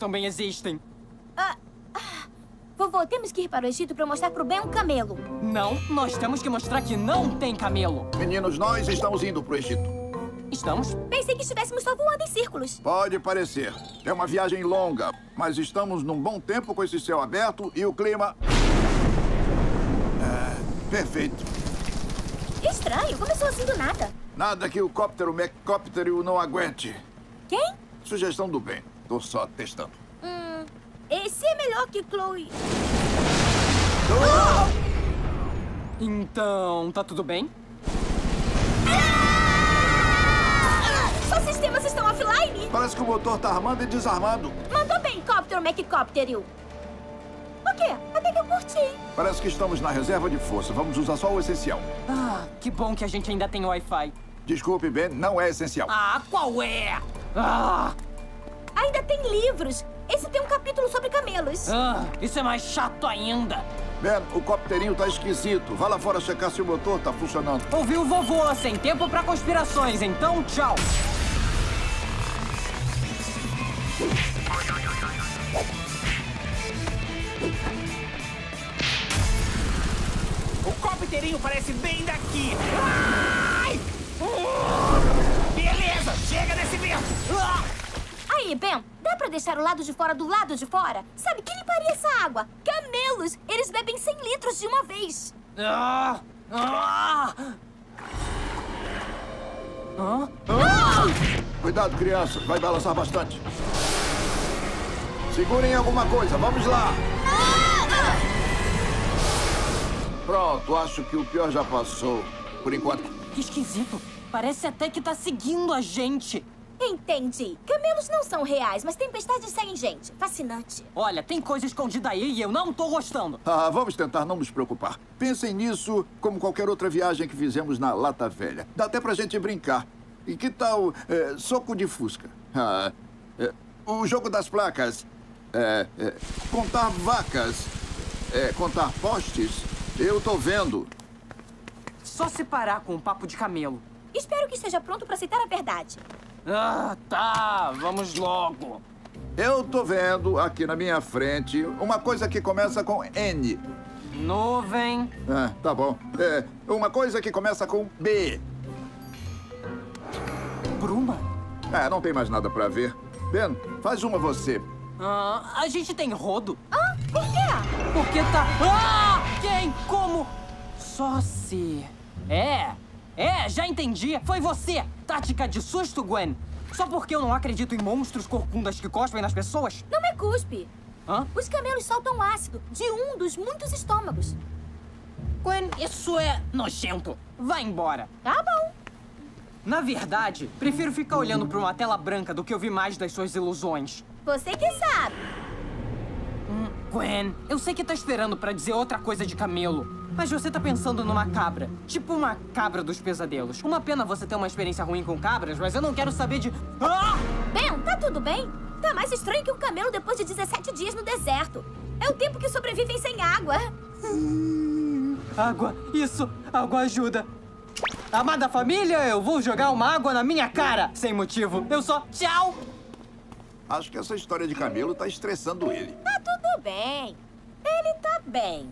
também existem. Ah, ah. Vovô, temos que ir para o Egito para mostrar pro Ben um camelo. Não, nós temos que mostrar que não tem camelo. Meninos, nós estamos indo pro Egito. Estamos? Pensei que estivéssemos só voando em círculos. Pode parecer. É uma viagem longa, mas estamos num bom tempo com esse céu aberto e o clima... É, perfeito. Estranho, começou assim do nada. Nada que o cóptero Mecóptero não aguente. Quem? Sugestão do bem. Tô só testando. Hum, esse é melhor que Chloe. Então, tá tudo bem? Seus sistemas estão offline. Parece que o motor tá armando e desarmando. Mandou bem, Cóptero Mecóptero. O quê? Até que eu curti. Parece que estamos na reserva de força. Vamos usar só o essencial. Ah, que bom que a gente ainda tem Wi-Fi. Desculpe, Ben, não é essencial. Ah, qual é? Ah, Ainda tem livros. Esse tem um capítulo sobre camelos. ah, isso é mais chato ainda. Ben, o copterinho tá esquisito. Vá lá fora checar se o motor tá funcionando. Ouviu o vovô, sem tempo pra conspirações, então tchau. O copterinho parece bem daqui. Ai! Aí, Ben, dá pra deixar o lado de fora do lado de fora? Sabe, quem limparia essa água? Camelos! Eles bebem 100 litros de uma vez. Ah, ah. Hã? Cuidado, criança. Vai balançar bastante. Segurem alguma coisa. Vamos lá. Pronto, acho que o pior já passou. Por enquanto. Que esquisito. Parece até que tá seguindo a gente. Entendi. Camelos não são reais, mas tempestades seguem gente. Fascinante. Olha, tem coisa escondida aí e eu não tô gostando. Ah, vamos tentar não nos preocupar. Pensem nisso como qualquer outra viagem que fizemos na Lata Velha. Dá até pra gente brincar. E que tal é, soco de fusca? Ah, é, o jogo das placas. É, é, contar vacas. É, contar postes. Eu tô vendo. Só se parar com o papo de camelo. Espero que esteja pronto pra aceitar a verdade. Ah, tá. Vamos logo. Eu tô vendo aqui na minha frente uma coisa que começa com N. Nuvem. Ah, tá bom. É, uma coisa que começa com B. Bruma. É, não tem mais nada pra ver. Ben, faz uma você. Ah, a gente tem rodo. Ah, por quê? Porque tá. Ah! Quem? Como? Só se. É. É, já entendi. Foi você. Tática de susto, Gwen. Só porque eu não acredito em monstros corcundas que cospem nas pessoas? Não é cuspe. Hã? Os camelos soltam ácido de um dos muitos estômagos. Gwen, isso é nojento. Vai embora. Tá bom. Na verdade, prefiro ficar olhando pra uma tela branca do que ouvir mais das suas ilusões. Você que sabe. Gwen, eu sei que tá esperando pra dizer outra coisa de camelo. Mas você tá pensando numa cabra. Tipo uma cabra dos pesadelos. Uma pena você ter uma experiência ruim com cabras, mas eu não quero saber de. Ah! Ben, tá tudo bem? Tá mais estranho que um camelo depois de 17 dias no deserto. É o tempo que sobrevivem sem água. Água, isso, água ajuda. Amada família, eu vou jogar uma água na minha cara. Sem motivo. Eu só. Tchau! Acho que essa história de camelo tá estressando ele. Bem. Ele tá bem.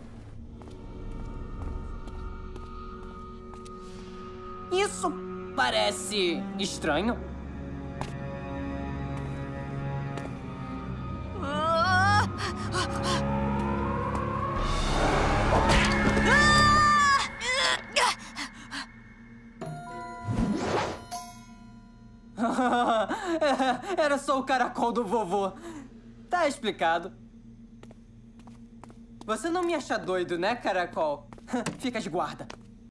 Isso parece estranho. Era só o caracol do vovô. Tá explicado. Você não me acha doido, né, caracol? Fica de guarda.